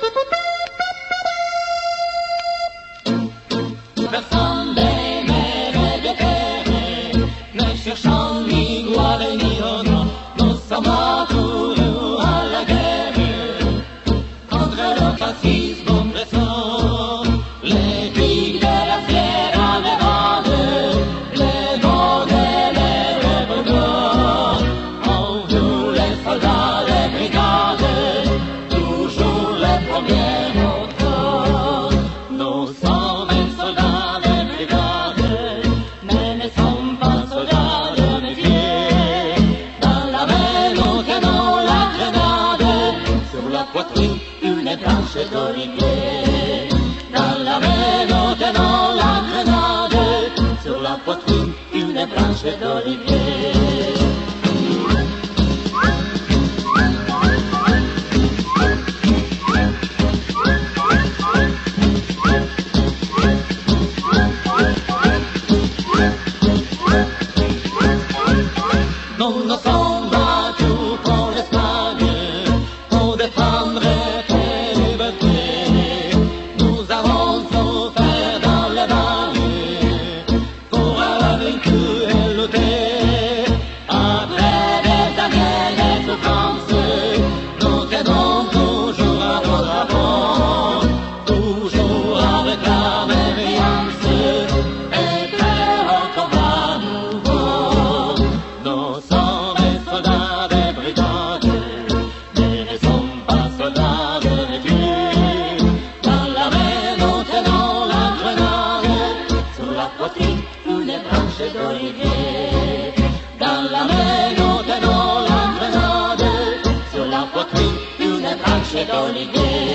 The thunder. più le danze d'origine, dalla meno tenore. Avere da che le se ployait dans la mano de nos grenade la poitrine une branche d'olivier.